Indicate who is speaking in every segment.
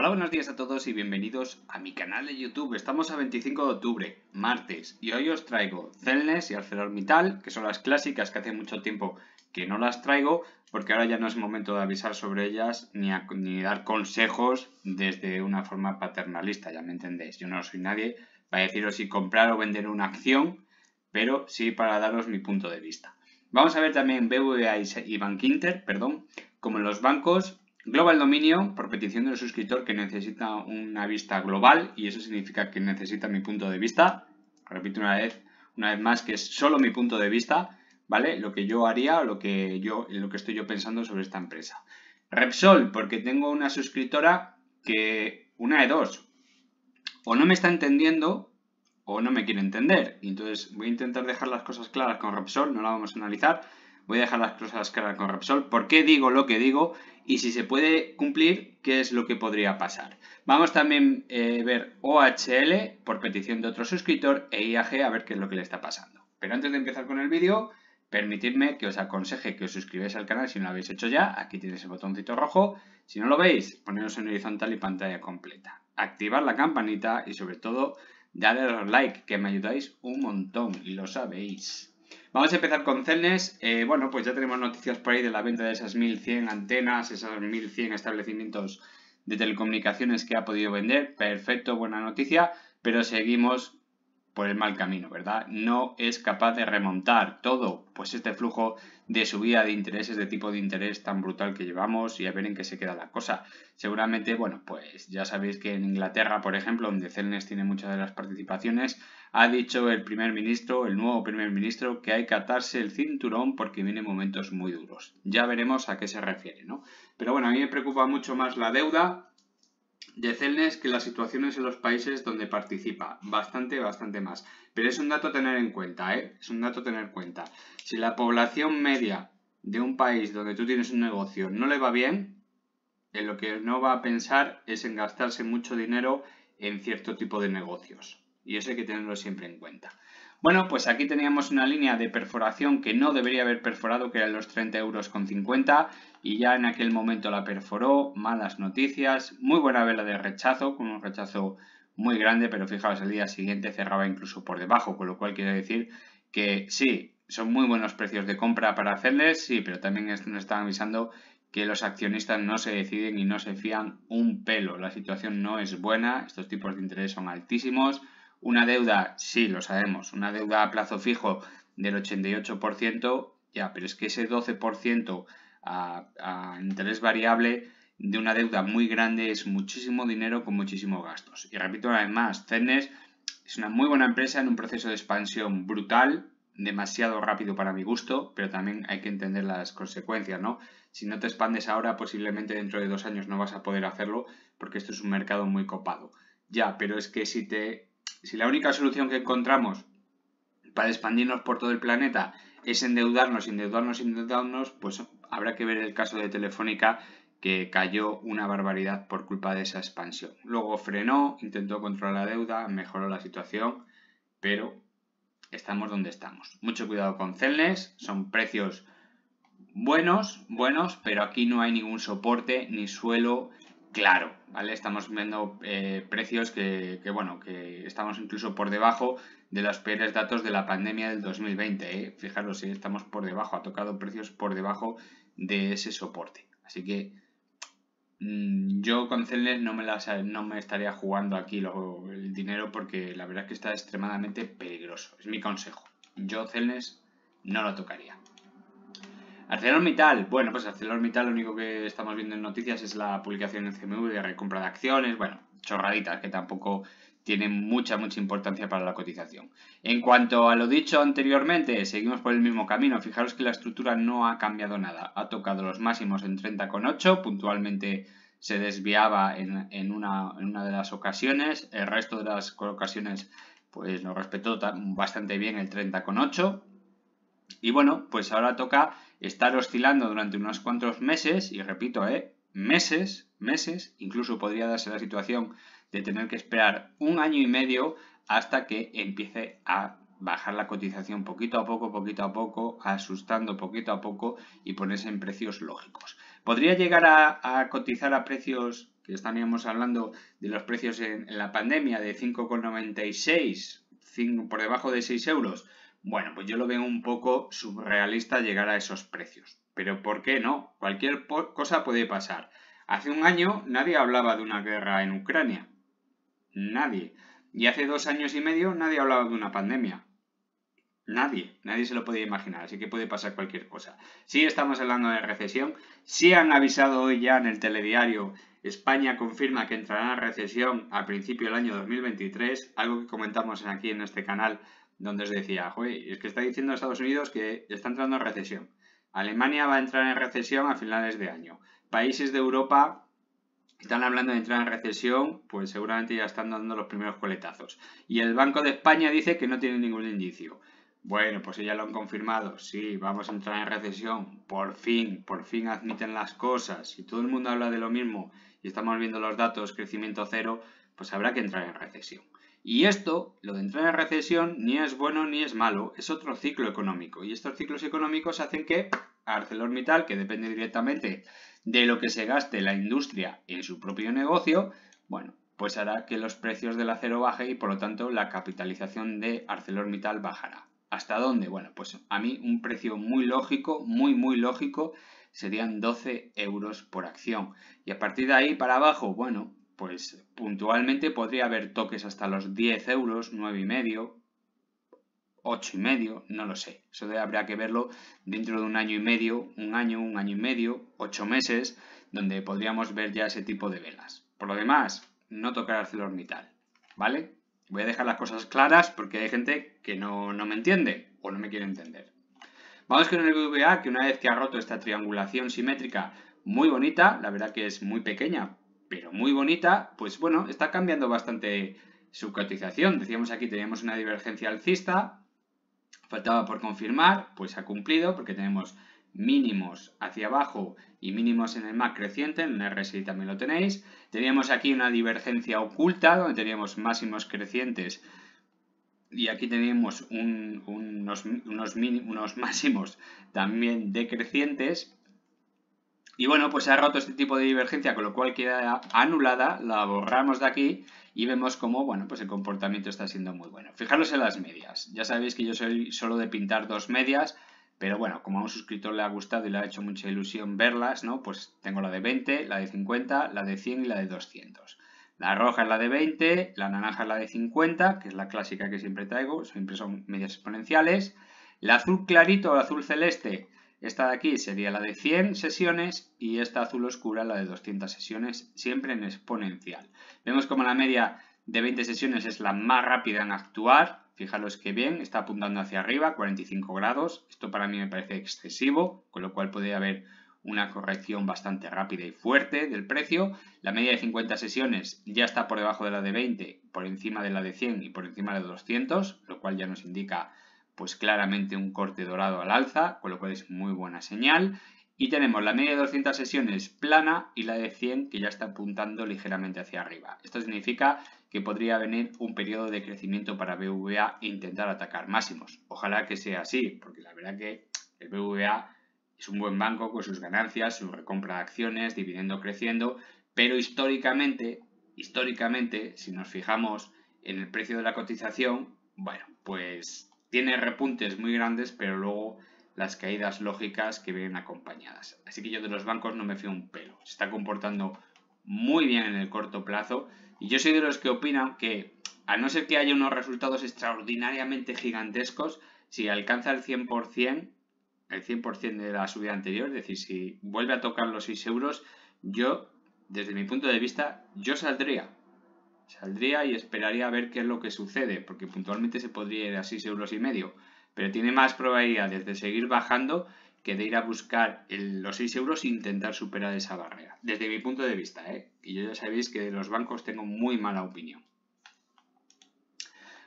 Speaker 1: Hola, buenos días a todos y bienvenidos a mi canal de YouTube. Estamos a 25 de octubre, martes, y hoy os traigo Celnes y ArcelorMittal, que son las clásicas que hace mucho tiempo que no las traigo, porque ahora ya no es momento de avisar sobre ellas ni, ni dar consejos desde una forma paternalista, ya me entendéis. Yo no soy nadie para deciros si comprar o vender una acción, pero sí para daros mi punto de vista. Vamos a ver también BBVA y Bankinter, perdón, como en los bancos Global Dominio, por petición del suscriptor que necesita una vista global, y eso significa que necesita mi punto de vista. Repito una vez, una vez más que es solo mi punto de vista, ¿vale? Lo que yo haría o lo que, yo, lo que estoy yo pensando sobre esta empresa. Repsol, porque tengo una suscriptora que, una de dos, o no me está entendiendo o no me quiere entender. Entonces voy a intentar dejar las cosas claras con Repsol, no la vamos a analizar voy a dejar las cosas claras con Repsol, por qué digo lo que digo y si se puede cumplir, qué es lo que podría pasar. Vamos también a eh, ver OHL por petición de otro suscriptor e IAG a ver qué es lo que le está pasando. Pero antes de empezar con el vídeo, permitidme que os aconseje que os suscribáis al canal si no lo habéis hecho ya. Aquí tenéis el botoncito rojo. Si no lo veis, poneros en horizontal y pantalla completa. Activar la campanita y sobre todo darle like, que me ayudáis un montón y lo sabéis. Vamos a empezar con Celnes. Eh, bueno, pues ya tenemos noticias por ahí de la venta de esas 1100 antenas, esos 1100 establecimientos de telecomunicaciones que ha podido vender. Perfecto, buena noticia, pero seguimos por el mal camino, ¿verdad? No es capaz de remontar todo, pues este flujo de subida de intereses, de tipo de interés tan brutal que llevamos y a ver en qué se queda la cosa. Seguramente, bueno, pues ya sabéis que en Inglaterra, por ejemplo, donde Celnes tiene muchas de las participaciones, ha dicho el primer ministro, el nuevo primer ministro, que hay que atarse el cinturón porque vienen momentos muy duros. Ya veremos a qué se refiere, ¿no? Pero bueno, a mí me preocupa mucho más la deuda de Celnes que las situaciones en los países donde participa. Bastante, bastante más. Pero es un dato a tener en cuenta, ¿eh? Es un dato a tener en cuenta. Si la población media de un país donde tú tienes un negocio no le va bien, en lo que no va a pensar es en gastarse mucho dinero en cierto tipo de negocios. Y eso hay que tenerlo siempre en cuenta. Bueno, pues aquí teníamos una línea de perforación que no debería haber perforado, que eran los 30 euros con 50, y ya en aquel momento la perforó, malas noticias, muy buena vela de rechazo, con un rechazo muy grande, pero fijaos, el día siguiente cerraba incluso por debajo, con lo cual quiere decir que sí, son muy buenos precios de compra para hacerles, sí, pero también nos están avisando que los accionistas no se deciden y no se fían un pelo. La situación no es buena, estos tipos de interés son altísimos, una deuda, sí, lo sabemos, una deuda a plazo fijo del 88%, ya, pero es que ese 12% a, interés variable de una deuda muy grande es muchísimo dinero con muchísimos gastos. Y repito una vez más, Cernes es una muy buena empresa en un proceso de expansión brutal, demasiado rápido para mi gusto, pero también hay que entender las consecuencias, ¿no? Si no te expandes ahora, posiblemente dentro de dos años no vas a poder hacerlo porque esto es un mercado muy copado. Ya, pero es que si te si la única solución que encontramos para expandirnos por todo el planeta es endeudarnos, endeudarnos, endeudarnos, pues habrá que ver el caso de Telefónica que cayó una barbaridad por culpa de esa expansión. Luego frenó, intentó controlar la deuda, mejoró la situación, pero estamos donde estamos. Mucho cuidado con Celnes, son precios buenos, buenos, pero aquí no hay ningún soporte ni suelo claro, ¿vale? Estamos viendo eh, precios que, bueno, que estamos incluso por debajo de los peores datos de la pandemia del 2020, ¿eh? Fijaros, si estamos por debajo, ha tocado precios por debajo de ese soporte. Así que mm, yo con Celnes no me, no me estaría jugando aquí el dinero porque la verdad es que está extremadamente peligroso. Es mi consejo. Yo Celnes no lo tocaría. ArcelorMittal, bueno, pues ArcelorMittal lo único que estamos viendo en noticias es la publicación en CMV de recompra de acciones, bueno, chorraditas que tampoco tienen mucha, mucha importancia para la cotización. En cuanto a lo dicho anteriormente, seguimos por el mismo camino. Fijaros que la estructura no ha cambiado nada. Ha tocado los máximos en 30,8, puntualmente se desviaba en, una, en una de las ocasiones. El resto de las ocasiones pues nos respetó bastante bien el 30,8. Y bueno, pues ahora toca estar oscilando durante unos cuantos meses, y repito, ¿eh? meses, meses, incluso podría darse la situación de tener que esperar un año y medio hasta que empiece a bajar la cotización poquito a poco, poquito a poco, asustando poquito a poco y ponerse en precios lógicos. ¿Podría llegar a, cotizar a precios que estaríamos hablando de los precios en, la pandemia de 5,96, por debajo de 6 euros? Bueno, pues yo lo veo un poco surrealista llegar a esos precios. Pero ¿por qué no? Cualquier cosa puede pasar. Hace un año nadie hablaba de una guerra en Ucrania. Nadie. Y hace dos años y medio nadie hablaba de una pandemia. Nadie, nadie se lo podía imaginar, así que puede pasar cualquier cosa. Sí estamos hablando de recesión, sí han avisado hoy ya en el telediario, España confirma que entrará en recesión a principio del año 2023, algo que comentamos aquí en este canal, donde os decía, es que está diciendo Estados Unidos que está entrando en recesión. Alemania va a entrar en recesión a finales de año. Países de Europa están hablando de entrar en recesión, pues seguramente ya están dando los primeros coletazos. Y el Banco de España dice que no tiene ningún indicio. Bueno, pues ya lo han confirmado. Sí, vamos a entrar en recesión. Por fin, por fin admiten las cosas. Si todo el mundo habla de lo mismo y estamos viendo los datos, crecimiento cero, pues habrá que entrar en recesión. Y esto, lo de entrar en recesión, ni es bueno ni es malo, es otro ciclo económico. Y estos ciclos económicos hacen que ArcelorMittal, que depende directamente de lo que se gaste la industria en su propio negocio, bueno, pues hará que los precios del acero bajen y por lo tanto la capitalización de ArcelorMittal bajará. ¿Hasta dónde? Bueno, pues a mí un precio muy lógico, muy, muy lógico, serían 12 euros por acción. Y a partir de ahí para abajo, bueno, pues puntualmente podría haber toques hasta los 10 euros, 9 y medio, 8 y medio, no lo sé. Eso habría que verlo dentro de un año y medio, un año, un año y medio, 8 meses, donde podríamos ver ya ese tipo de velas. Por lo demás, no tocar ArcelorMittal, ¿vale? Voy a dejar las cosas claras porque hay gente que no, me entiende o no me quiere entender. Vamos con el VA, que una vez que ha roto esta triangulación simétrica muy bonita, la verdad que es muy pequeña, pero muy bonita, pues bueno, está cambiando bastante su cotización. Decíamos aquí teníamos una divergencia alcista, faltaba por confirmar, pues ha cumplido porque tenemos mínimos hacia abajo y mínimos en el MAC creciente, en el RSI también lo tenéis. Teníamos aquí una divergencia oculta donde teníamos máximos crecientes y aquí tenemos unos, unos, máximos también decrecientes. Y bueno, pues se ha roto este tipo de divergencia, con lo cual queda anulada, la borramos de aquí y vemos cómo, bueno, pues el comportamiento está siendo muy bueno. Fijaros en las medias. Ya sabéis que yo soy solo de pintar dos medias, pero bueno, como a un suscriptor le ha gustado y le ha hecho mucha ilusión verlas, ¿no? Pues tengo la de 20, la de 50, la de 100 y la de 200. La roja es la de 20, la naranja es la de 50, que es la clásica que siempre traigo, siempre son medias exponenciales. La azul clarito o la azul celeste, esta de aquí sería la de 100 sesiones y esta azul oscura la de 200 sesiones, siempre en exponencial. Vemos como la media de 20 sesiones es la más rápida en actuar, Fijaros que bien, está apuntando hacia arriba, 45 grados. Esto para mí me parece excesivo, con lo cual puede haber una corrección bastante rápida y fuerte del precio. La media de 50 sesiones ya está por debajo de la de 20, por encima de la de 100 y por encima de 200, lo cual ya nos indica pues claramente un corte dorado al alza, con lo cual es muy buena señal. Y tenemos la media de 200 sesiones plana y la de 100 que ya está apuntando ligeramente hacia arriba. Esto significa que podría venir un periodo de crecimiento para BVA e intentar atacar máximos. Ojalá que sea así, porque la verdad que el BVA es un buen banco con sus ganancias, su recompra de acciones, dividendo creciendo, pero históricamente, históricamente, si nos fijamos en el precio de la cotización, bueno, pues tiene repuntes muy grandes, pero luego las caídas lógicas que vienen acompañadas. Así que yo de los bancos no me fío un pelo. Se está comportando muy bien en el corto plazo y yo soy de los que opinan que, a no ser que haya unos resultados extraordinariamente gigantescos, si alcanza el 100%, el 100% de la subida anterior, es decir, si vuelve a tocar los 6 euros, yo, desde mi punto de vista, yo saldría. Saldría y esperaría a ver qué es lo que sucede, porque puntualmente se podría ir a 6 euros y medio, pero tiene más probabilidades de seguir bajando que de ir a buscar los 6 euros e intentar superar esa barrera. Desde mi punto de vista, ¿eh? Y yo ya sabéis que de los bancos tengo muy mala opinión.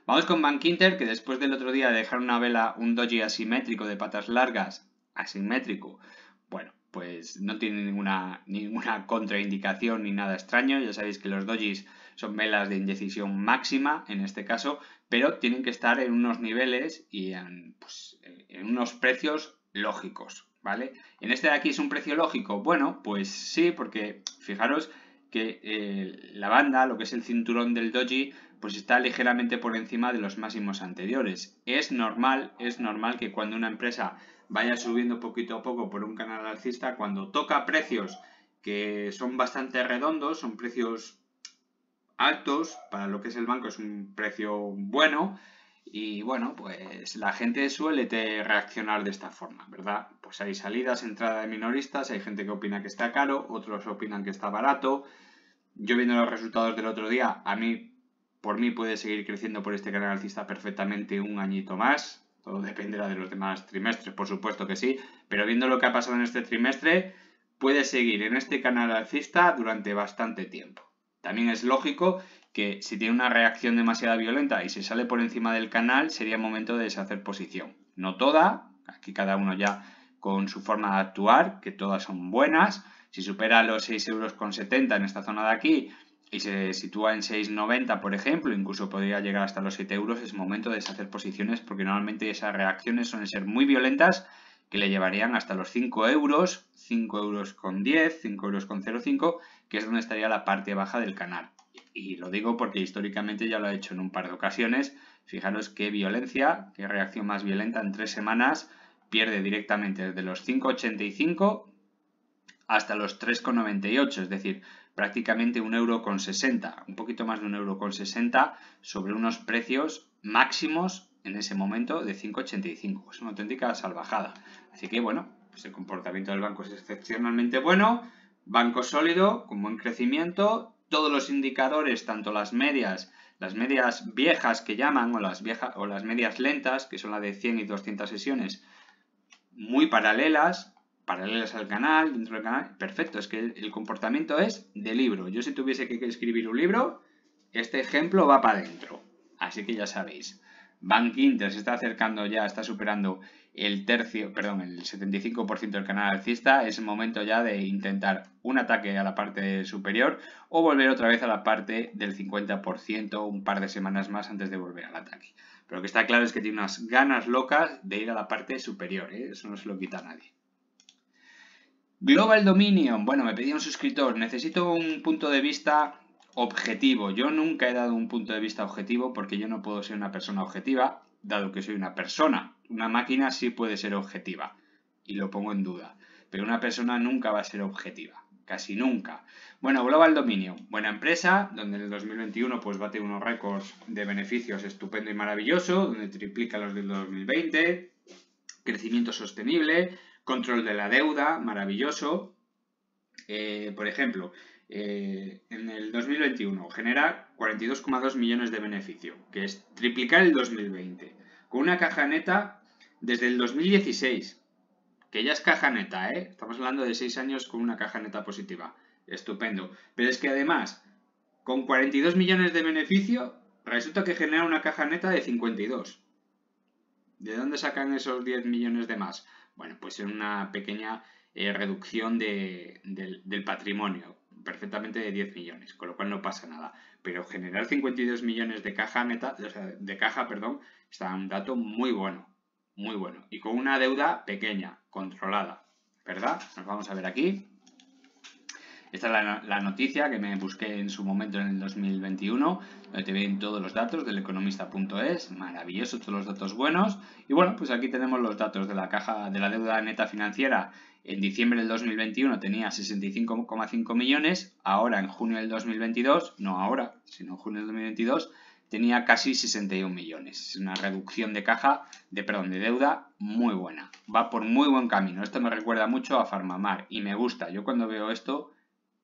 Speaker 1: Vamos con Bank Inter, que después del otro día de dejar una vela, un doji asimétrico de patas largas, asimétrico, bueno, pues no tiene ninguna, ninguna contraindicación ni nada extraño. Ya sabéis que los dojis son velas de indecisión máxima en este caso, pero tienen que estar en unos niveles y en, pues, en unos precios lógicos, ¿vale? En este de aquí es un precio lógico. Bueno, pues sí, porque fijaros que eh, la banda, lo que es el cinturón del doji, pues está ligeramente por encima de los máximos anteriores. Es normal, es normal que cuando una empresa vaya subiendo poquito a poco por un canal alcista, cuando toca precios que son bastante redondos, son precios altos, para lo que es el banco es un precio bueno, y bueno, pues la gente suele reaccionar de esta forma, ¿verdad? Pues hay salidas, entrada de minoristas, hay gente que opina que está caro, otros opinan que está barato. Yo viendo los resultados del otro día, a mí, por mí puede seguir creciendo por este canal alcista perfectamente un añito más. Todo dependerá de los demás trimestres, por supuesto que sí. Pero viendo lo que ha pasado en este trimestre, puede seguir en este canal alcista durante bastante tiempo. También es lógico que si tiene una reacción demasiado violenta y se sale por encima del canal, sería momento de deshacer posición. No toda, aquí cada uno ya con su forma de actuar, que todas son buenas. Si supera los 6,70 euros en esta zona de aquí y se sitúa en 6,90 por ejemplo, incluso podría llegar hasta los 7 euros, es momento de deshacer posiciones porque normalmente esas reacciones suelen ser muy violentas que le llevarían hasta los 5 euros, 5 euros con 10, 5 euros con 0,5, que es donde estaría la parte baja del canal. Y lo digo porque históricamente ya lo he hecho en un par de ocasiones. Fijaros qué violencia, qué reacción más violenta en tres semanas. Pierde directamente desde los 5,85 hasta los 3,98, es decir, prácticamente un euro con 60, un poquito más de un euro con 60 sobre unos precios máximos en ese momento de 5,85. Es una auténtica salvajada. Así que bueno, pues el comportamiento del banco es excepcionalmente bueno, banco sólido, con buen crecimiento, todos los indicadores, tanto las medias, las medias viejas que llaman, o las, viejas, o las medias lentas, que son las de 100 y 200 sesiones, muy paralelas, paralelas al canal, dentro del canal, perfecto, es que el, comportamiento es de libro. Yo si tuviese que escribir un libro, este ejemplo va para adentro. Así que ya sabéis. Bank Inter se está acercando ya, está superando el tercio, perdón, el 75% del canal alcista, es el momento ya de intentar un ataque a la parte superior o volver otra vez a la parte del 50% un par de semanas más antes de volver al ataque. Pero lo que está claro es que tiene unas ganas locas de ir a la parte superior, ¿eh? eso no se lo quita a nadie. Global Dominion, bueno, me pedía un suscriptor, necesito un punto de vista objetivo. Yo nunca he dado un punto de vista objetivo porque yo no puedo ser una persona objetiva, dado que soy una persona. Una máquina sí puede ser objetiva, y lo pongo en duda, pero una persona nunca va a ser objetiva, casi nunca. Bueno, Global Dominio, buena empresa, donde en el 2021 pues bate unos récords de beneficios estupendo y maravilloso, donde triplica los del 2020, crecimiento sostenible, control de la deuda, maravilloso. Eh, por ejemplo, eh, en el 2021 genera 42,2 millones de beneficio, que es triplicar el 2020, con una caja neta desde el 2016, que ya es caja neta, ¿eh? Estamos hablando de 6 años con una caja neta positiva. Estupendo. Pero es que además, con 42 millones de beneficio, resulta que genera una caja neta de 52. ¿De dónde sacan esos 10 millones de más? Bueno, pues en una pequeña eh, reducción del patrimonio perfectamente de 10 millones, con lo cual no pasa nada. Pero generar 52 millones de caja neta, de caja, perdón, está un dato muy bueno, muy bueno. Y con una deuda pequeña, controlada, ¿verdad? Nos vamos a ver aquí. Esta es la, noticia que me busqué en su momento en el 2021, donde te ven todos los datos del economista.es, maravilloso, todos los datos buenos. Y bueno, pues aquí tenemos los datos de la caja de la deuda neta financiera. En diciembre del 2021 tenía 65,5 millones, ahora en junio del 2022, no ahora, sino en junio del 2022, tenía casi 61 millones. Es una reducción de caja, de perdón, de deuda muy buena. Va por muy buen camino. Esto me recuerda mucho a Farmamar y me gusta. Yo cuando veo esto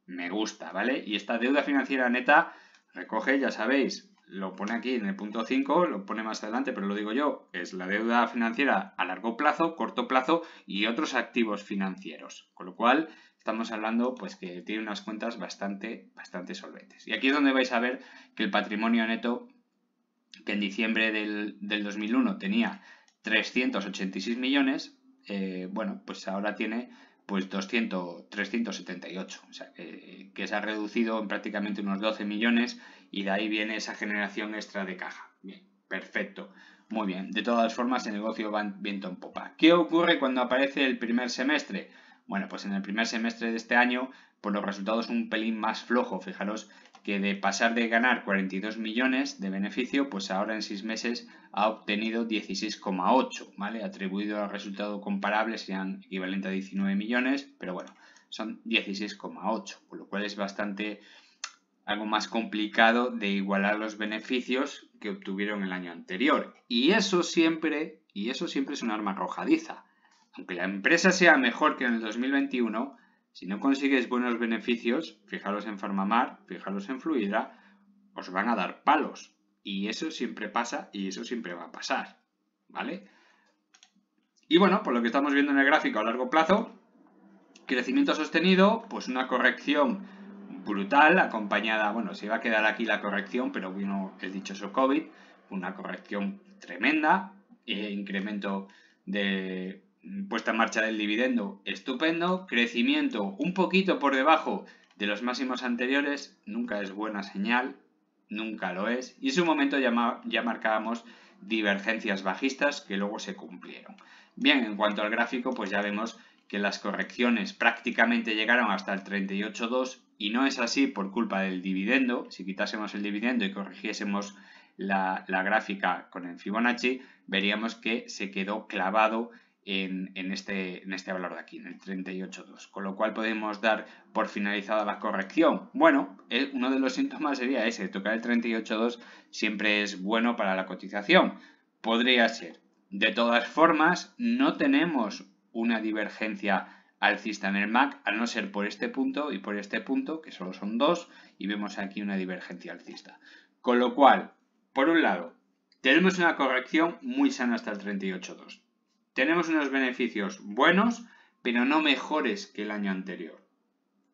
Speaker 1: me gusta, ¿vale? Y esta deuda financiera neta recoge, ya sabéis, lo pone aquí en el punto 5, lo pone más adelante, pero lo digo yo, es la deuda financiera a largo plazo, corto plazo y otros activos financieros. Con lo cual, estamos hablando pues que tiene unas cuentas bastante, bastante solventes. Y aquí es donde vais a ver que el patrimonio neto, que en diciembre del, 2001 tenía 386 millones, eh, bueno, pues ahora tiene pues 200, 378, o sea, que, se ha reducido en prácticamente unos 12 millones y de ahí viene esa generación extra de caja. Bien, perfecto. Muy bien, de todas formas el negocio va viento en popa. ¿Qué ocurre cuando aparece el primer semestre? Bueno, pues en el primer semestre de este año, pues los resultados un pelín más flojo. Fijaros que de pasar de ganar 42 millones de beneficio, pues ahora en 6 meses ha obtenido 16,8, ¿vale? Atribuido al resultado comparable serían equivalente a 19 millones, pero bueno, son 16,8, por lo cual es bastante algo más complicado de igualar los beneficios que obtuvieron el año anterior. Y eso siempre, y eso siempre es un arma arrojadiza. Aunque la empresa sea mejor que en el 2021, si no consigues buenos beneficios, fijaros en Farmamar, fijaros en Fluidra, os van a dar palos. Y eso siempre pasa y eso siempre va a pasar. ¿Vale? Y bueno, por lo que estamos viendo en el gráfico a largo plazo, crecimiento sostenido, pues una corrección brutal, acompañada, bueno, se iba a quedar aquí la corrección, pero vino el dichoso COVID, una corrección tremenda, e incremento de puesta en marcha del dividendo estupendo, crecimiento un poquito por debajo de los máximos anteriores, nunca es buena señal, nunca lo es, y en su momento ya, ya marcábamos divergencias bajistas que luego se cumplieron. Bien, en cuanto al gráfico, pues ya vemos que las correcciones prácticamente llegaron hasta el 38.2 y no es así por culpa del dividendo. Si quitásemos el dividendo y corrigiésemos la, gráfica con el Fibonacci, veríamos que se quedó clavado en, este, en este valor de aquí, en el 38.2. Con lo cual podemos dar por finalizada la corrección. Bueno, eh, uno de los síntomas sería ese, tocar el 38.2 siempre es bueno para la cotización. Podría ser. De todas formas, no tenemos una divergencia alcista en el MAC, al no ser por este punto y por este punto, que solo son dos, y vemos aquí una divergencia alcista. Con lo cual, por un lado, tenemos una corrección muy sana hasta el 38.2. Tenemos unos beneficios buenos, pero no mejores que el año anterior.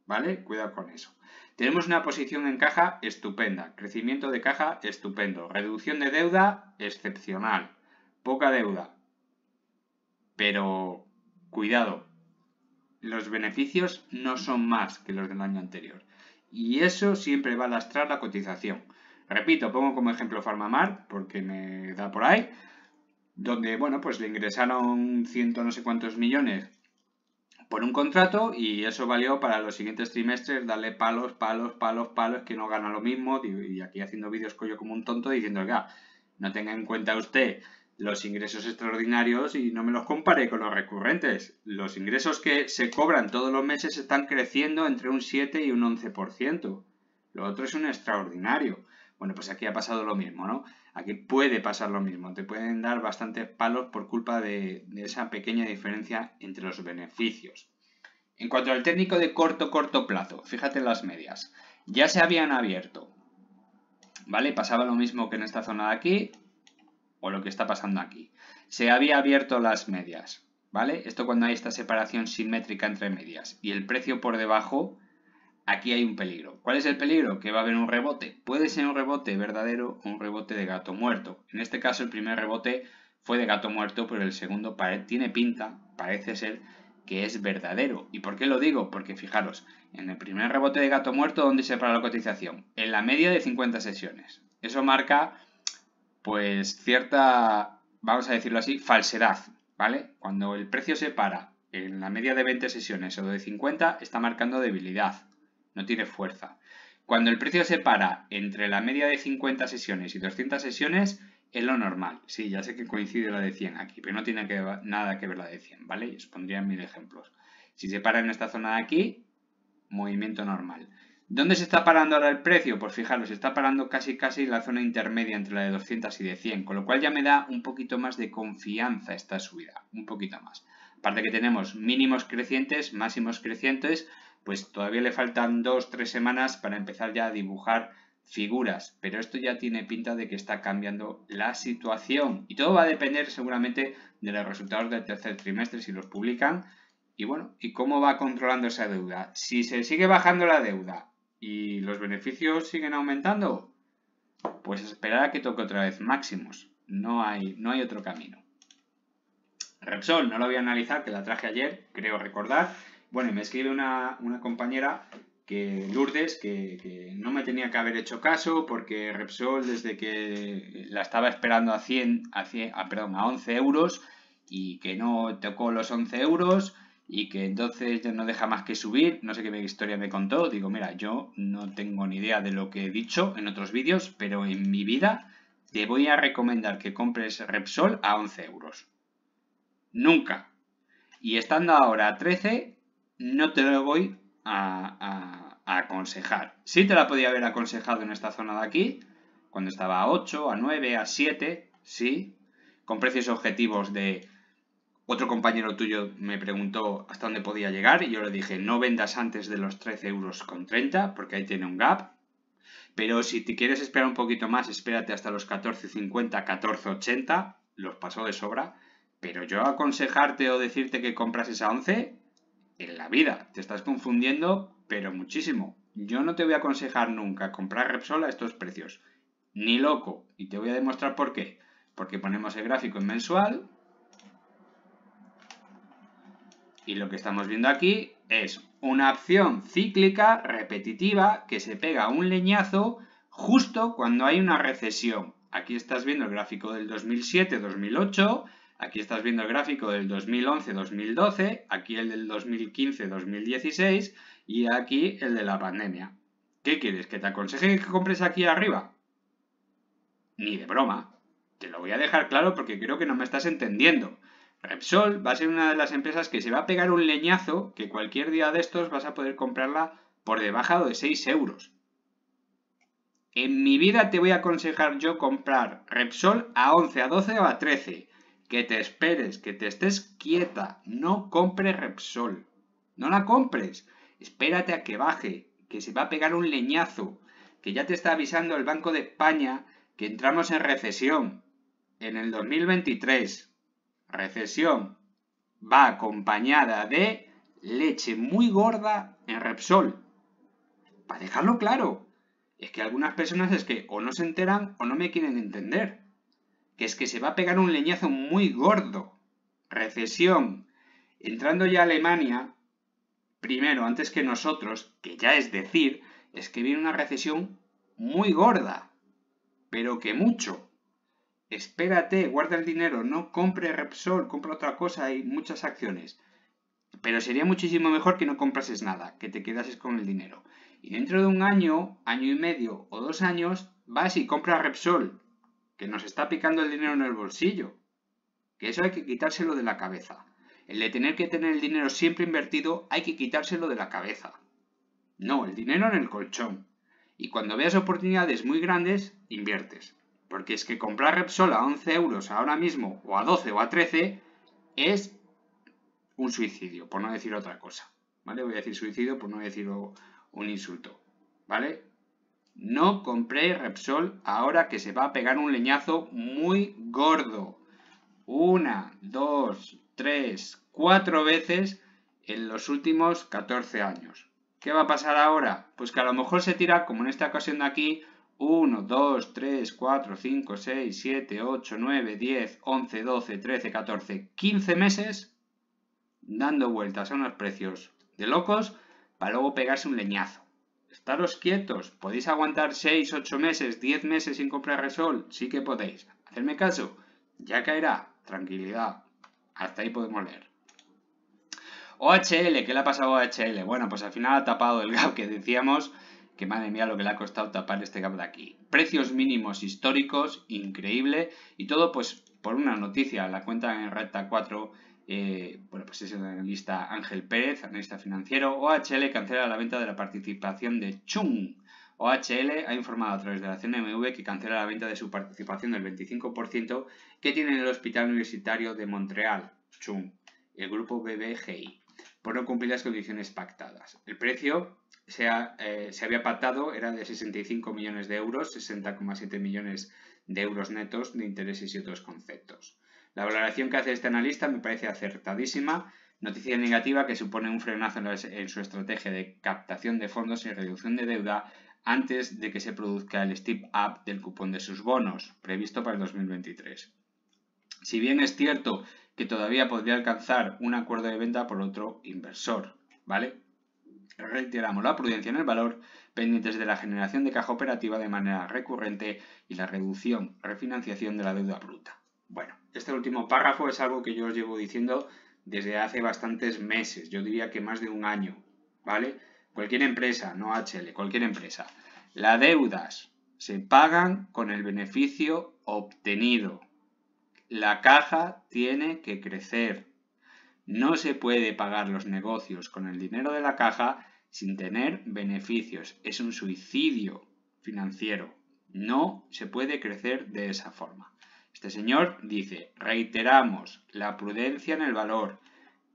Speaker 1: ¿Vale? Cuidado con eso. Tenemos una posición en caja estupenda, crecimiento de caja estupendo, reducción de deuda excepcional, poca deuda, pero Cuidado, los beneficios no son más que los del año anterior. Y eso siempre va a lastrar la cotización. Repito, pongo como ejemplo Farmamar, porque me da por ahí, donde, bueno, pues le ingresaron ciento no sé cuántos millones por un contrato y eso valió para los siguientes trimestres darle palos, palos, palos, palos, que no gana lo mismo y aquí haciendo vídeos collo como un tonto diciendo, oiga, no tenga en cuenta usted los ingresos extraordinarios y no me los compare con los recurrentes. Los ingresos que se cobran todos los meses están creciendo entre un 7 y un 11%. Lo otro es un extraordinario. Bueno, pues aquí ha pasado lo mismo, ¿no? Aquí puede pasar lo mismo. Te pueden dar bastantes palos por culpa de, esa pequeña diferencia entre los beneficios. En cuanto al técnico de corto, corto plazo, fíjate en las medias. Ya se habían abierto. ¿Vale? Pasaba lo mismo que en esta zona de aquí o lo que está pasando aquí. Se había abierto las medias, ¿vale? Esto cuando hay esta separación simétrica entre medias y el precio por debajo, aquí hay un peligro. ¿Cuál es el peligro? Que va a haber un rebote. Puede ser un rebote verdadero o un rebote de gato muerto. En este caso el primer rebote fue de gato muerto, pero el segundo tiene pinta, parece ser que es verdadero. ¿Y por qué lo digo? Porque fijaros, en el primer rebote de gato muerto, ¿dónde se para la cotización? En la media de 50 sesiones. Eso marca pues cierta, vamos a decirlo así, falsedad, ¿vale? Cuando el precio se para en la media de 20 sesiones o de 50, está marcando debilidad, no tiene fuerza. Cuando el precio se para entre la media de 50 sesiones y 200 sesiones, es lo normal. Sí, ya sé que coincide la de 100 aquí, pero no tiene nada que ver la de 100, ¿vale? Os pondría mil ejemplos. Si se para en esta zona de aquí, movimiento normal. ¿Dónde se está parando ahora el precio? Pues fijaros, se está parando casi casi en la zona intermedia entre la de 200 y de 100, con lo cual ya me da un poquito más de confianza esta subida, un poquito más. Aparte que tenemos mínimos crecientes, máximos crecientes, pues todavía le faltan 2-3 semanas para empezar ya a dibujar figuras, pero esto ya tiene pinta de que está cambiando la situación y todo va a depender seguramente de los resultados del tercer trimestre si los publican y bueno, ¿y cómo va controlando esa deuda? Si se sigue bajando la deuda y los beneficios siguen aumentando, pues esperar a que toque otra vez máximos. No hay, no hay otro camino. Repsol, no lo voy a analizar, que la traje ayer, creo recordar. Bueno, y me escribe una, compañera que Lourdes, que, no me tenía que haber hecho caso porque Repsol desde que la estaba esperando a 100, a, 100, a, perdón, a 11 euros y que no tocó los 11 euros y que entonces ya no deja más que subir, no sé qué historia me contó, digo, mira, yo no tengo ni idea de lo que he dicho en otros vídeos, pero en mi vida te voy a recomendar que compres Repsol a 11 euros. Nunca. Y estando ahora a 13, no te lo voy a, aconsejar. Sí te la podía haber aconsejado en esta zona de aquí, cuando estaba a 8, a 9, a 7, sí, con precios objetivos de... Otro compañero tuyo me preguntó hasta dónde podía llegar y yo le dije no vendas antes de los 13 euros con 30 porque ahí tiene un gap. Pero si te quieres esperar un poquito más, espérate hasta los 14.50, 14.80, los pasó de sobra. Pero yo aconsejarte o decirte que compras esa 11, en la vida. Te estás confundiendo, pero muchísimo. Yo no te voy a aconsejar nunca comprar Repsol a estos precios. Ni loco. Y te voy a demostrar por qué. Porque ponemos el gráfico en mensual. Y lo que estamos viendo aquí es una acción cíclica repetitiva que se pega un leñazo justo cuando hay una recesión. Aquí estás viendo el gráfico del 2007-2008 Aquí estás viendo el gráfico del 2011-2012, aquí el del 2015-2016 y aquí el de la pandemia. ¿Qué quieres? ¿Que te aconseje que compres aquí arriba? Ni de broma. Te lo voy a dejar claro porque creo que no me estás entendiendo. Repsol va a ser una de las empresas que se va a pegar un leñazo que cualquier día de estos vas a poder comprarla por debajo de 6 euros. En mi vida te voy a aconsejar yo comprar Repsol a 11, a 12 o a 13 que te esperes, que te estés quieta, no compres Repsol, no la compres, espérate a que baje, que se va a pegar un leñazo, que ya te está avisando el Banco de España que entramos en recesión. En el 2023. Recesión. Va acompañada de leche muy gorda en Repsol. Para dejarlo claro, es que algunas personas es que o no se enteran o no me quieren entender que es que se va a pegar un leñazo muy gordo. Recesión. Entrando ya a Alemania, primero, antes que nosotros, que ya es decir, es que viene una recesión muy gorda. Pero que mucho. Espérate, guarda el dinero, no compre Repsol, compra otra cosa, hay muchas acciones. Pero sería muchísimo mejor que no comprases nada, que te quedases con el dinero. Y dentro de un año, año y medio o dos años, vas y compras Repsol que nos está picando el dinero en el bolsillo. Que eso hay que quitárselo de la cabeza. El de tener que tener el dinero siempre invertido hay que quitárselo de la cabeza. No, el dinero en el colchón. Y cuando veas oportunidades muy grandes, inviertes. Porque es que comprar Repsol a 11 euros ahora mismo, o a 12 o a 13, es un suicidio, por no decir otra cosa. ¿Vale? Voy a decir suicidio por no decir un insulto. ¿Vale? No compré Repsol ahora que se va a pegar un leñazo muy gordo. Una, dos, tres, cuatro veces en los últimos 14 años. ¿Qué va a pasar ahora? Pues que a lo mejor se tira, como en esta ocasión de aquí, 1, 2, 3, 4, 5, 6, 7, 8, 9, 10, 11, 12, 13, 14, 15 meses dando vueltas a unos precios de locos para luego pegarse un leñazo. Estaros quietos. ¿Podéis aguantar 6, 8 meses, 10 meses sin comprar Resol? Sí que podéis. Hacerme caso. Ya caerá. Tranquilidad. Hasta ahí podemos leer. OHL, ¿qué le ha pasado a OHL? Bueno, pues al final ha tapado el gap que decíamos. Que madre mía lo que le ha costado tapar este gap de aquí. Precios mínimos históricos, increíble. Y todo pues por una noticia. La cuenta en recta 4 eh, bueno, pues es el analista Ángel Pérez, analista financiero. OHL cancela la venta de la participación de Chung. OHL ha informado a través de la CNMV que cancela la venta de su participación del 25% que tiene en el Hospital Universitario de Montreal, Chung, el grupo BBGI, por no cumplir las condiciones pactadas. El precio se, eh, se había pactado, era de 65 millones de euros, 60,7 millones de euros netos de intereses y otros conceptos. La valoración que hace este analista me parece acertadísima. Noticia negativa que supone un frenazo en, su estrategia de captación de fondos y reducción de deuda antes de que se produzca el step up del cupón de sus bonos, previsto para el 2023. Si bien es cierto que todavía podría alcanzar un acuerdo de venta por otro inversor, ¿vale? Reiteramos la prudencia en el valor, pendientes de la generación de caja operativa de manera recurrente y la reducción, refinanciación de la deuda bruta. Bueno, este último párrafo es algo que yo os llevo diciendo desde hace bastantes meses, yo diría que más de un año, ¿vale? Cualquier empresa, no HL, cualquier empresa. Las deudas se pagan con el beneficio obtenido. La caja tiene que crecer. No se puede pagar los negocios con el dinero de la caja sin tener beneficios. Es un suicidio financiero. No se puede crecer de esa forma. Este señor dice, reiteramos la prudencia en el valor,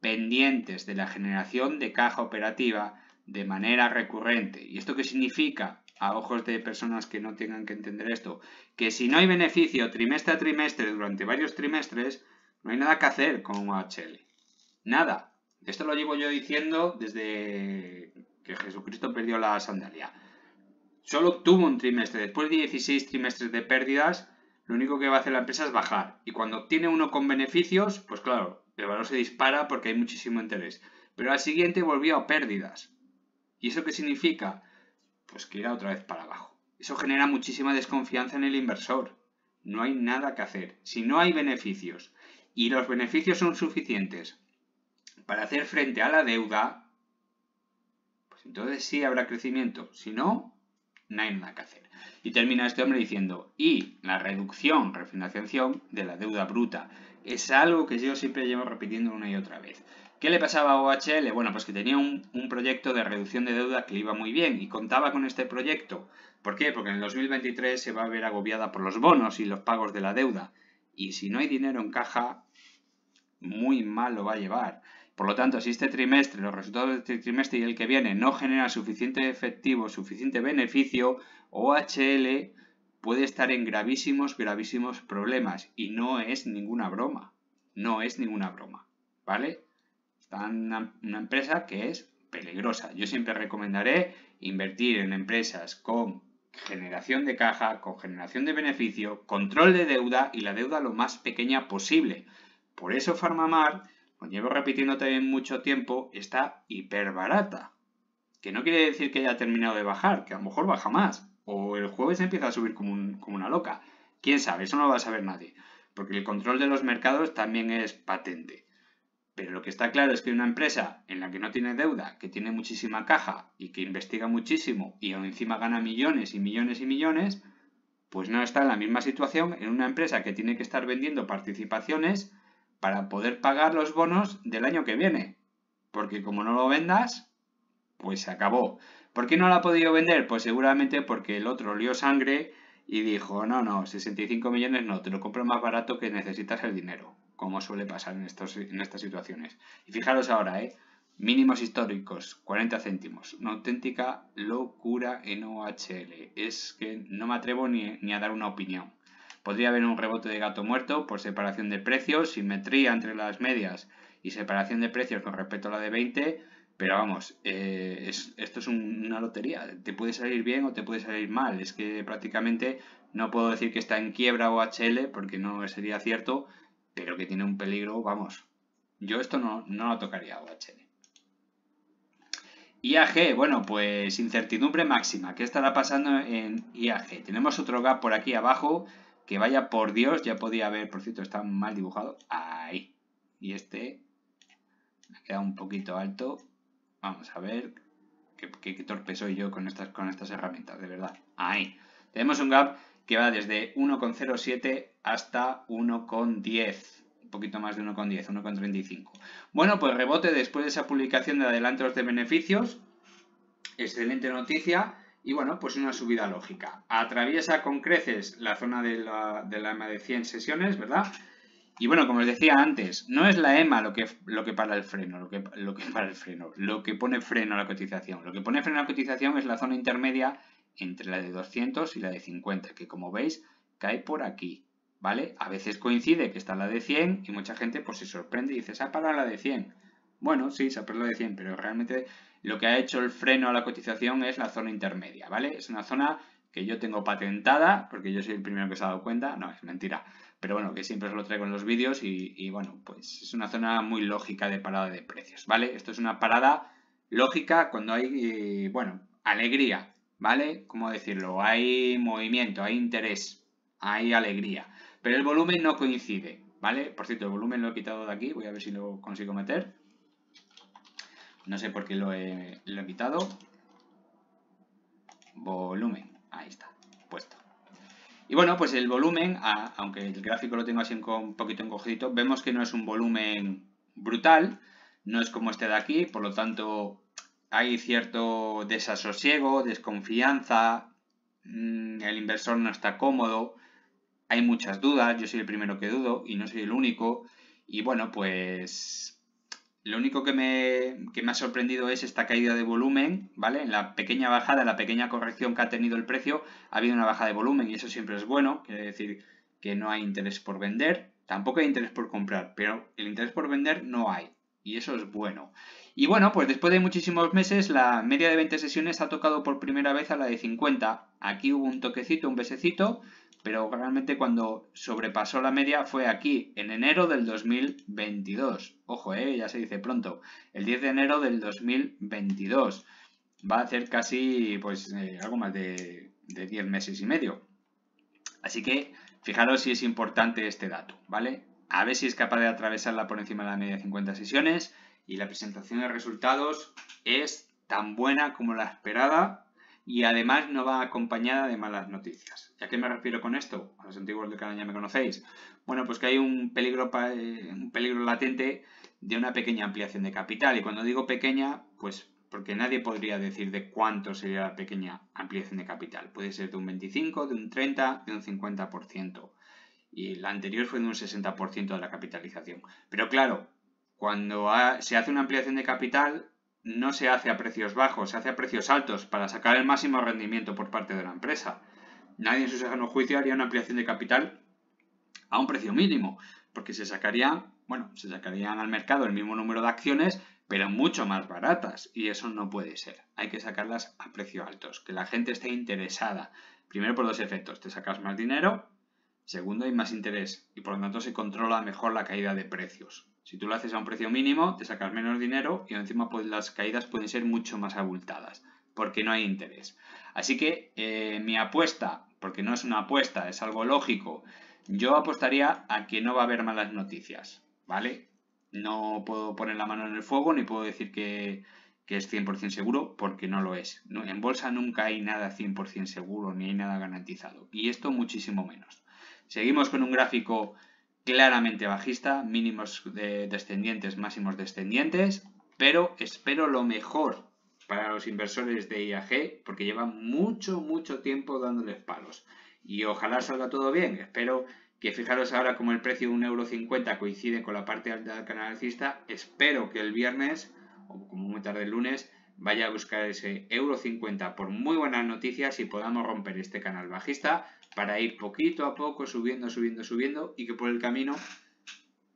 Speaker 1: pendientes de la generación de caja operativa de manera recurrente. ¿Y esto qué significa? A ojos de personas que no tengan que entender esto, que si no hay beneficio trimestre a trimestre durante varios trimestres, no hay nada que hacer con UHL. Nada. Esto lo llevo yo diciendo desde que Jesucristo perdió la sandalia. Solo tuvo un trimestre. Después de 16 trimestres de pérdidas, lo único que va a hacer la empresa es bajar. Y cuando obtiene uno con beneficios, pues claro, el valor se dispara porque hay muchísimo interés. Pero al siguiente volvió a pérdidas. ¿Y eso qué significa? Pues que irá otra vez para abajo. Eso genera muchísima desconfianza en el inversor. No hay nada que hacer. Si no hay beneficios y los beneficios son suficientes para hacer frente a la deuda, pues entonces sí habrá crecimiento. Si no, no hay nada que hacer. Y termina este hombre diciendo, y la reducción, refinanciación de la deuda bruta. Es algo que yo siempre llevo repitiendo una y otra vez. ¿Qué le pasaba a OHL? Bueno, pues que tenía un, proyecto de reducción de deuda que le iba muy bien y contaba con este proyecto. ¿Por qué? Porque en el 2023 se va a ver agobiada por los bonos y los pagos de la deuda. Y si no hay dinero en caja, muy mal lo va a llevar. Por lo tanto, si este trimestre, los resultados de este trimestre y el que viene no generan suficiente efectivo, suficiente beneficio, OHL puede estar en gravísimos, gravísimos problemas. Y no es ninguna broma. No es ninguna broma. ¿Vale? Está una, una empresa que es peligrosa. Yo siempre recomendaré invertir en empresas con generación de caja, con generación de beneficio, control de deuda y la deuda lo más pequeña posible. Por eso Farmamar lo llevo repitiendo también mucho tiempo, está hiper barata. Que no quiere decir que haya terminado de bajar, que a lo mejor baja más. O el jueves empieza a subir como, como una loca. Quién sabe, eso no lo va a saber nadie. Porque el control de los mercados también es patente. Pero lo que está claro es que una empresa en la que no tiene deuda, que tiene muchísima caja y que investiga muchísimo y aún encima gana millones y millones y millones, pues no está en la misma situación en una empresa que tiene que estar vendiendo participaciones para poder pagar los bonos del año que viene. Porque como no lo vendas, pues se acabó. ¿Por qué no lo ha podido vender? Pues seguramente porque el otro lió sangre y dijo, no, no, 65 millones no, te lo compro más barato que necesitas el dinero, como suele pasar en, estos, en estas situaciones. Y fijaros ahora, ¿eh? Mínimos históricos, 40 céntimos. Una auténtica locura en OHL. Es que no me atrevo ni, ni a dar una opinión. Podría haber un rebote de gato muerto por separación de precios, simetría entre las medias y separación de precios con respecto a la de 20, pero vamos, eh, esto es una lotería. Te puede salir bien o te puede salir mal. Es que prácticamente no puedo decir que está en quiebra o HL porque no sería cierto, pero que tiene un peligro, vamos. Yo esto no, no lo tocaría OHL. IAG, bueno, pues incertidumbre máxima. ¿Qué estará pasando en IAG? Tenemos otro gap por aquí abajo que vaya por Dios, ya podía haber, por cierto, está mal dibujado. Ahí. Y este me queda un poquito alto. Vamos a ver qué, torpe soy yo con estas, con estas herramientas, de verdad. Ahí. Tenemos un gap que va desde 1,07 hasta 1,10 un poquito más de 1,10, 1,35. Bueno, pues rebote después de esa publicación de adelantos de beneficios. Excelente noticia. Y bueno, pues una subida lógica. Atraviesa con creces la zona de la, de EMA de 100 sesiones, ¿verdad? Y bueno, como os decía antes, no es la EMA lo que, lo que para el freno, lo que, lo que para el freno, lo que pone freno a la cotización. Lo que pone freno a la cotización es la zona intermedia entre la de 200 y la de 50, que como veis cae por aquí, ¿vale? A veces coincide que está la de 100 y mucha gente pues se sorprende y dice, se ha parado la de 100. Bueno, sí, se la de 100, pero realmente lo que ha hecho el freno a la cotización es la zona intermedia, ¿vale? Es una zona que yo tengo patentada, porque yo soy el primero que se ha dado cuenta, no, es mentira, pero bueno, que siempre os lo traigo en los vídeos y, bueno, pues es una zona muy lógica de parada de precios, ¿vale? Esto es una parada lógica cuando hay, eh, bueno, alegría, ¿vale? ¿Cómo decirlo? Hay movimiento, hay interés, hay alegría. Pero el volumen no coincide, ¿vale? Por cierto, el volumen lo he quitado de aquí, voy a ver si lo consigo meter. No sé por qué lo he, lo he quitado. Volumen, ahí está, puesto. Y bueno, pues el volumen, aunque el gráfico lo tengo así un poquito encogidito, vemos que no es un volumen brutal, no es como este de aquí, por lo tanto hay cierto desasosiego, desconfianza, mm, el inversor no está cómodo, hay muchas dudas, yo soy el primero que dudo y no soy el único, y bueno, pues lo único que me, me, ha sorprendido es esta caída de volumen, ¿vale? En la pequeña bajada, la pequeña corrección que ha tenido el precio, ha habido una bajada de volumen y eso siempre es bueno, quiere decir que no hay interés por vender, tampoco hay interés por comprar, pero el interés por vender no hay y eso es bueno. Y bueno, pues después de muchísimos meses, la media de 20 sesiones ha tocado por primera vez a la de 50. Aquí hubo un toquecito, un besecito, pero realmente cuando sobrepasó la media fue aquí, en enero del 2022. Ojo, eh, ya se dice pronto. El 10 de enero del 2022. Va a hacer casi, pues, eh, algo más de, de 10 meses y medio. Así que, fijaros si es importante este dato, ¿vale? A ver si es capaz de atravesarla por encima de la media de 50 sesiones. Y la presentación de resultados es tan buena como la esperada y además no va acompañada de malas noticias. ¿Y a qué me refiero con esto? A los antiguos del canal ya me conocéis. Bueno, pues que hay un peligro, eh, un peligro latente de una pequeña ampliación de capital. Y cuando digo pequeña, pues porque nadie podría decir de cuánto sería la pequeña ampliación de capital. Puede ser de un 25, de un 30, de un 50%. Y la anterior fue de un 60% de la capitalización. Pero claro, cuando se hace una ampliación de capital, no se hace a precios bajos, se hace a precios altos para sacar el máximo rendimiento por parte de la empresa. Nadie en su sano juicio haría una ampliación de capital a un precio mínimo, porque se sacaría, bueno, se sacarían al mercado el mismo número de acciones, pero mucho más baratas, y eso no puede ser. Hay que sacarlas a precios altos, que la gente esté interesada. Primero por dos efectos, te sacas más dinero, segundo hay más interés, y por lo tanto se controla mejor la caída de precios. Si tú lo haces a un precio mínimo, te sacas menos dinero y encima pues, las caídas pueden ser mucho más abultadas, porque no hay interés. Así que eh, mi apuesta, porque no es una apuesta, es algo lógico, yo apostaría a que no va a haber malas noticias, ¿vale? No puedo poner la mano en el fuego ni puedo decir que, que es 100% seguro porque no lo es. en bolsa nunca hay nada 100% seguro ni hay nada garantizado. Y esto muchísimo menos. Seguimos con un gráfico claramente bajista, mínimos descendientes, máximos descendientes, pero espero lo mejor para los inversores de IAG porque llevan mucho, mucho tiempo dándoles palos. Y ojalá salga todo bien. Espero que fijaros ahora como el precio de 1,50€ coincide con la parte alta del canal alcista. Espero que el viernes, o como muy tarde el lunes, vaya a buscar ese euro 50 por muy buenas noticias y podamos romper este canal bajista para ir poquito a poco subiendo, subiendo, subiendo y que por el camino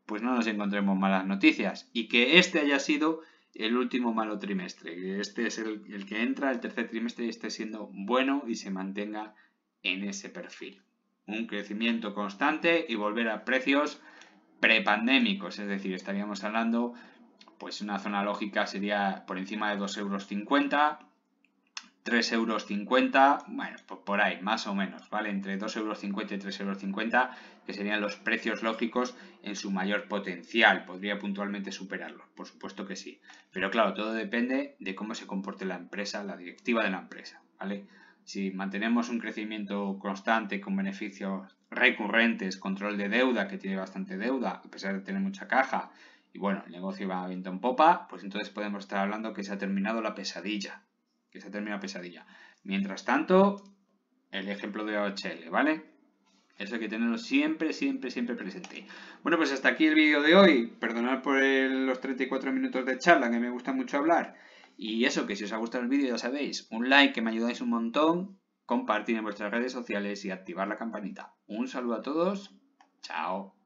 Speaker 1: pues no nos encontremos malas noticias y que este haya sido el último malo trimestre, este es el, el que entra, el tercer trimestre esté siendo bueno y se mantenga en ese perfil. Un crecimiento constante y volver a precios prepandémicos, es decir, estaríamos hablando pues una zona lógica sería por encima de 2,50 euros, 3,50 euros, bueno, por ahí, más o menos, ¿vale? Entre 2,50 euros y 3,50 euros, que serían los precios lógicos en su mayor potencial. Podría puntualmente superarlos, por supuesto que sí. Pero claro, todo depende de cómo se comporte la empresa, la directiva de la empresa, ¿vale? Si mantenemos un crecimiento constante con beneficios recurrentes, control de deuda, que tiene bastante deuda, a pesar de tener mucha caja, y bueno, el negocio va viento en popa, pues entonces podemos estar hablando que se ha terminado la pesadilla. Que se la pesadilla. Mientras tanto, el ejemplo de OHL, ¿vale? Eso hay que tenerlo siempre, siempre, siempre presente. Bueno, pues hasta aquí el vídeo de hoy. Perdonad por los 34 minutos de charla, que me gusta mucho hablar. Y eso, que si os ha gustado el vídeo ya sabéis, un like que me ayudáis un montón, compartir en vuestras redes sociales y activar la campanita. Un saludo a todos, chao.